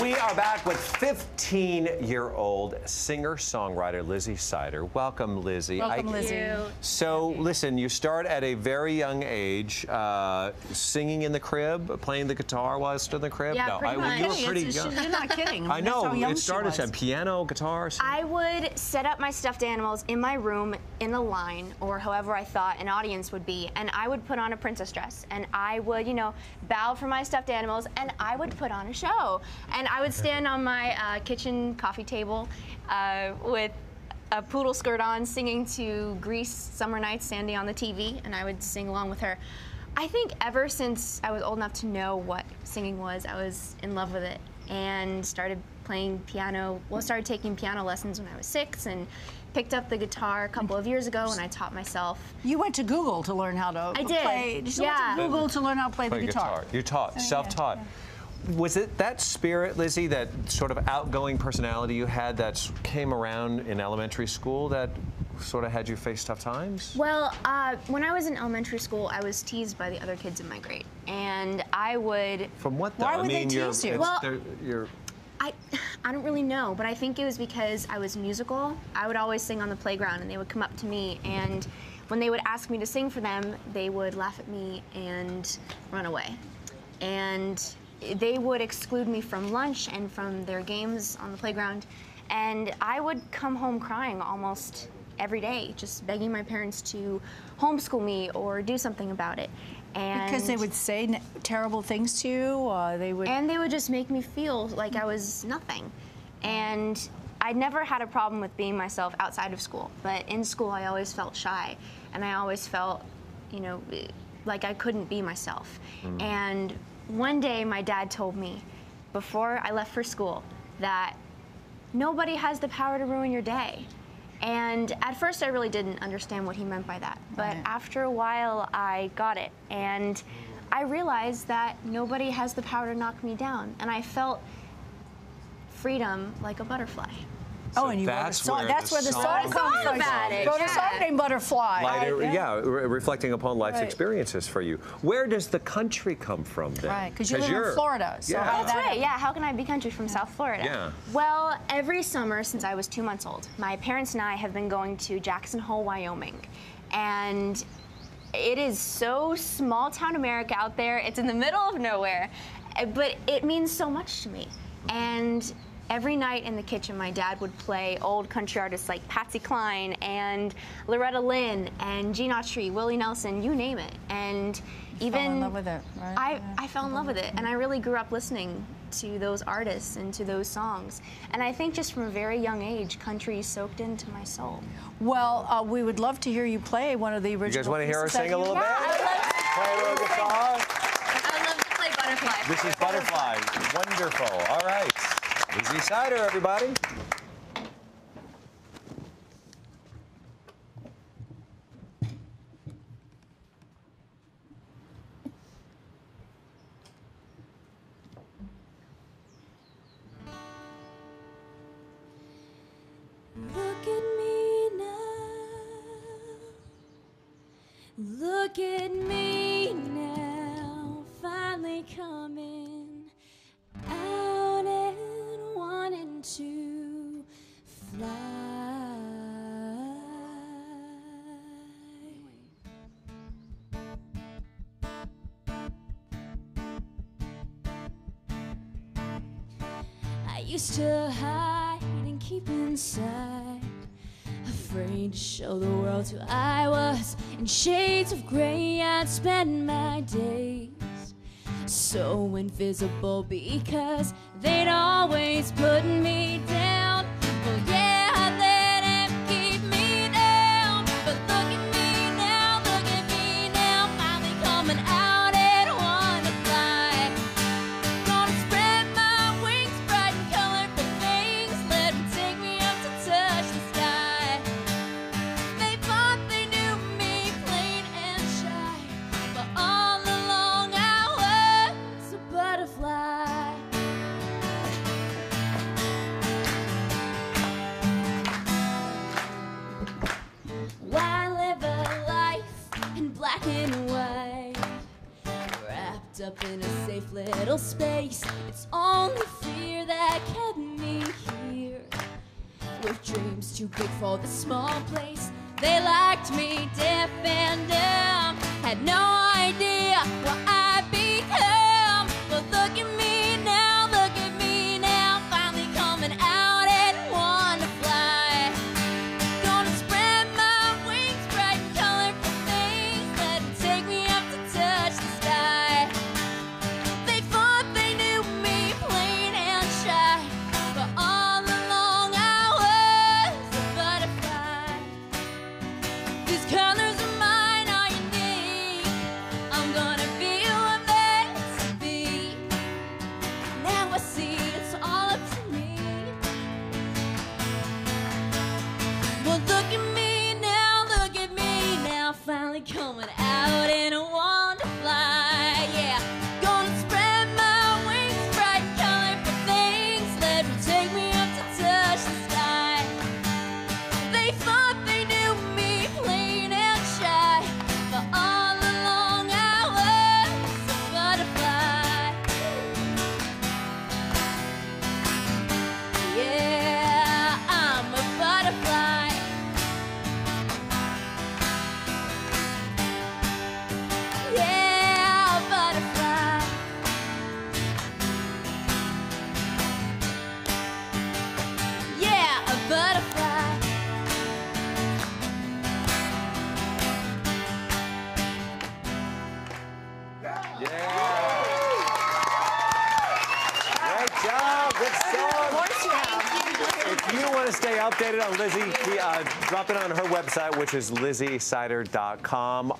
We are back with 15-year-old singer-songwriter Lizzie Sider. Welcome, Lizzie. Welcome, I- Lizzie. So, listen, you start at a very young age, uh, singing in the crib, playing the guitar while still in the crib. Yeah, no, pretty I, well, you were much. pretty It's- young. You're not kidding. I That's know. how young It started at piano, guitar. singing. I would set up my stuffed animals in my room in a line, or however I thought an audience would be, and I would put on a princess dress, and I would, you know, bow for my stuffed animals, and I would put on a show, and I would stand on my uh, kitchen coffee table uh, with a poodle skirt on, singing to Grease "Summer Nights" Sandy on the TV, and I would sing along with her. I think ever since I was old enough to know what singing was, I was in love with it and started playing piano. Well, started taking piano lessons when I was six and picked up the guitar a couple of years ago and I taught myself. You went to Google to learn how to I did. play. You Yeah. went to Google to learn how to play, Play the guitar. You're taught, self-taught. Was it that spirit, Lizzie, that sort of outgoing personality you had that came around in elementary school that sort of had you face tough times? Well, uh, when I was in elementary school, I was teased by the other kids in my grade. And I would From what though? Why I would they mean, you're, tease you? Well- they're- you're I, I don't really know, but I think it was because I was musical. I would always sing on the playground, and they would come up to me, and when they would ask me to sing for them, they would laugh at me and run away. And they would exclude me from lunch and from their games on the playground, and I would come home crying almost every day, just begging my parents to homeschool me or do something about it. And Because they would say n- terrible things to you, or they would. and they would just make me feel like I was nothing. And I never had a problem with being myself outside of school, but in school I always felt shy, and I always felt, you know, like I couldn't be myself. Mm-hmm. And one day my dad told me, before I left for school, that nobody has the power to ruin your day. And at first, I really didn't understand what he meant by that. But Right. after a while, I got it. And I realized that nobody has the power to knock me down. And I felt freedom like a butterfly. Oh, and you wrote a that's song. where that's the where the song song comes comes from. from. about it, Wrote a song named Butterfly. Lighter, right? yeah, re- reflecting upon life's Right. experiences for you. Where does the country come from then? Right, 'cause you live in you're- Florida, so yeah. That's that- right. Yeah. How can I be country from South Florida? Yeah. Well, every summer since I was two months old, my parents and I have been going to Jackson Hole, Wyoming, and it is so small town America out there. It's in the middle of nowhere, eh, but it means so much to me. And every night in the kitchen, my dad would play old country artists like Patsy Cline and Loretta Lynn and Gene Autry, Willie Nelson, you name it. And even fell in love with it, right? I, Yeah. I fell in love with it, and I really grew up listening to those artists and to those songs. And I think just from a very young age, country soaked into my soul. Well, uh, we would love to hear you play one of the original. You guys want to hear her sing a little Yeah, bit? I love to- Play a little guitar. I would love to play Butterfly. This is Butterfly. Wonderful. All right. Lizzie Sider, everybody. Look at me now. Look at me used to hide and keep inside, afraid to show the world who I was. In shades of gray, I'd spend my days so invisible because they'd always put me down. up in a safe little space. It's only fear that kept me here. With dreams too big for the small place, they liked me deaf and dumb. Had no idea. this kind of Yeah. Great job. Good song. If you want to stay updated on Lizzie, uh, drop it on her website, which is lizziesider.com.